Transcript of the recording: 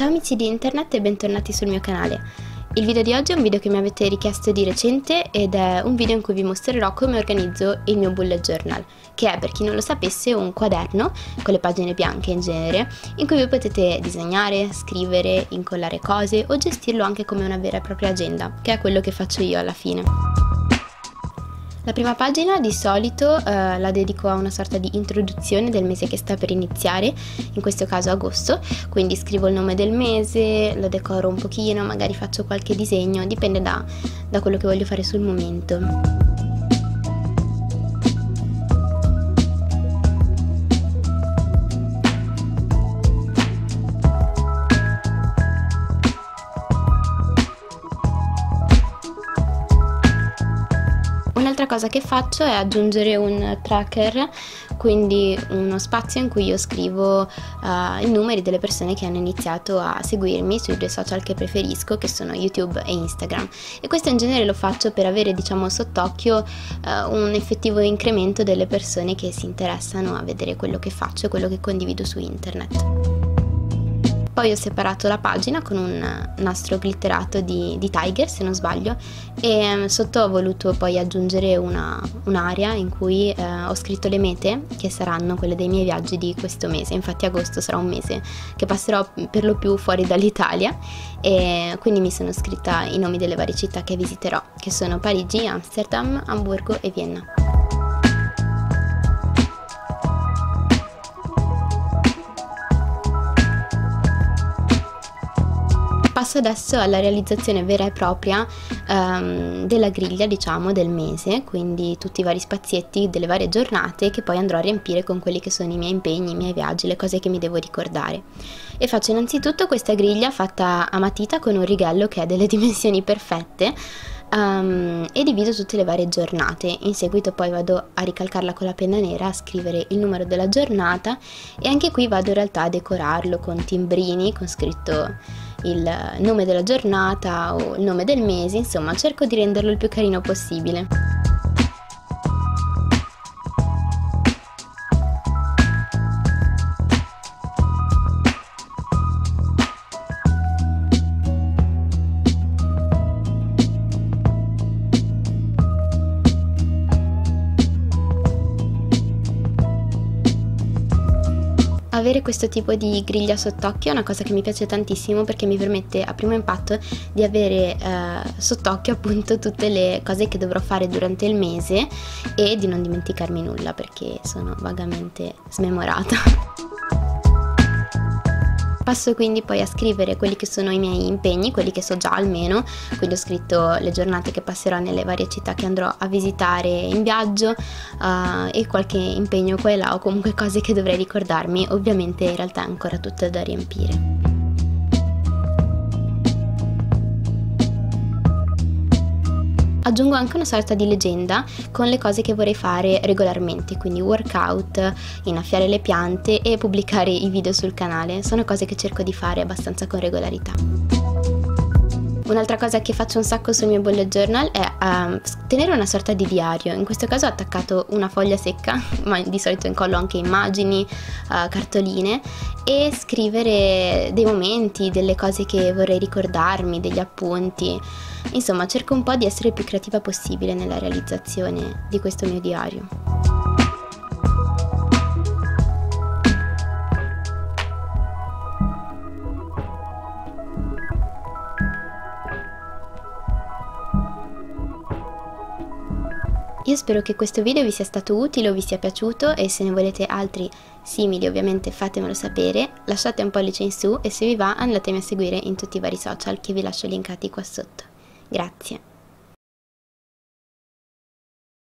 Ciao amici di internet e bentornati sul mio canale. Il video di oggi è un video che mi avete richiesto di recente ed è un video in cui vi mostrerò come organizzo il mio bullet journal, che è per chi non lo sapesse un quaderno con le pagine bianche in genere, in cui voi potete disegnare, scrivere, incollare cose o gestirlo anche come una vera e propria agenda, che è quello che faccio io alla fine. La prima pagina di solito eh, la dedico a una sorta di introduzione del mese che sta per iniziare, in questo caso agosto, quindi scrivo il nome del mese, lo decoro un pochino, magari faccio qualche disegno, dipende da, da quello che voglio fare sul momento. Un'altra cosa che faccio è aggiungere un tracker, quindi uno spazio in cui io scrivo uh, i numeri delle persone che hanno iniziato a seguirmi sui due social che preferisco, che sono YouTube e Instagram. E questo in genere lo faccio per avere, diciamo, sott'occhio uh, un effettivo incremento delle persone che si interessano a vedere quello che faccio e quello che condivido su internet. Poi ho separato la pagina con un nastro glitterato di, di Tiger, se non sbaglio, e mm, sotto ho voluto poi aggiungere una, un'area in cui eh, ho scritto le mete, che saranno quelle dei miei viaggi di questo mese. Infatti agosto sarà un mese che passerò per lo più fuori dall'Italia e quindi mi sono scritta i nomi delle varie città che visiterò, che sono Parigi, Amsterdam, Hamburgo e Vienna. Passo adesso alla realizzazione vera e propria um, della griglia, diciamo, del mese, quindi tutti i vari spazietti delle varie giornate che poi andrò a riempire con quelli che sono i miei impegni, i miei viaggi, le cose che mi devo ricordare. E faccio innanzitutto questa griglia fatta a matita con un righello che ha delle dimensioni perfette. Um, e divido tutte le varie giornate. In seguito poi vado a ricalcarla con la penna nera, a scrivere il numero della giornata e anche qui vado in realtà a decorarlo con timbrini con scritto il nome della giornata o il nome del mese, insomma cerco di renderlo il più carino possibile. Avere questo tipo di griglia sott'occhio è una cosa che mi piace tantissimo perché mi permette a primo impatto di avere eh, sott'occhio appunto tutte le cose che dovrò fare durante il mese e di non dimenticarmi nulla perché sono vagamente smemorata. Passo quindi poi a scrivere quelli che sono i miei impegni, quelli che so già almeno, quindi ho scritto le giornate che passerò nelle varie città che andrò a visitare in viaggio uh, e qualche impegno qua e là o comunque cose che dovrei ricordarmi, ovviamente in realtà è ancora tutto da riempire. Aggiungo anche una sorta di leggenda con le cose che vorrei fare regolarmente, quindi workout, innaffiare le piante e pubblicare i video sul canale. Sono cose che cerco di fare abbastanza con regolarità. Un'altra cosa che faccio un sacco sul mio bullet journal è um, tenere una sorta di diario. In questo caso ho attaccato una foglia secca, ma di solito incollo anche immagini, uh, cartoline e scrivere dei momenti, delle cose che vorrei ricordarmi, degli appunti. Insomma, cerco un po' di essere più creativa possibile nella realizzazione di questo mio diario. Io spero che questo video vi sia stato utile o vi sia piaciuto e se ne volete altri simili ovviamente fatemelo sapere, lasciate un pollice in su e se vi va andatemi a seguire in tutti i vari social che vi lascio linkati qua sotto. Grazie.